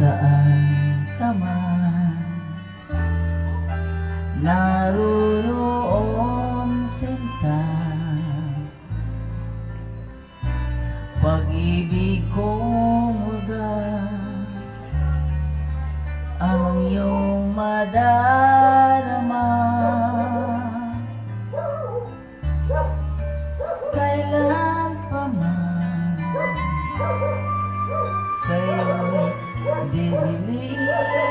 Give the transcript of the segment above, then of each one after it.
Saan ka man Naroon sinta Pag-ibig kong wagas Ang iyong madarama. Kailan pa man Sa'yo'y dinili mo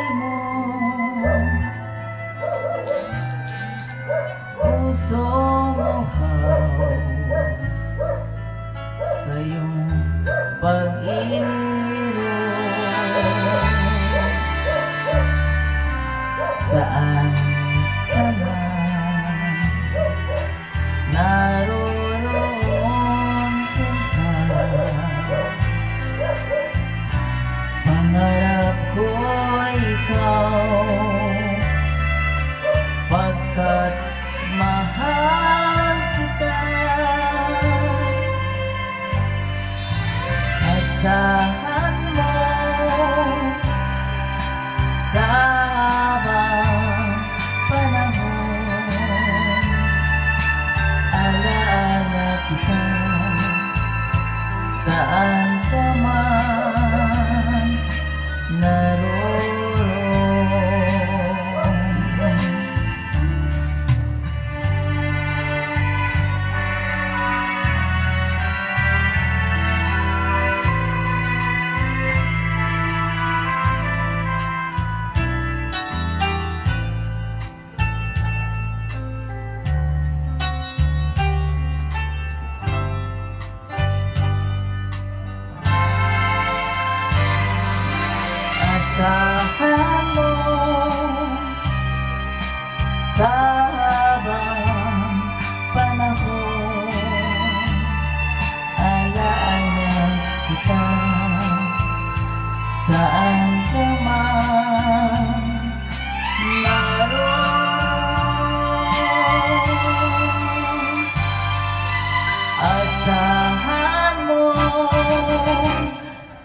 Saan ka Asahan mo sa habang panahon Alaala kita. Saan ka man naroon. Asahan mo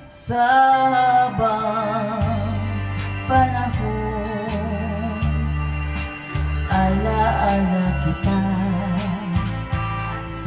sa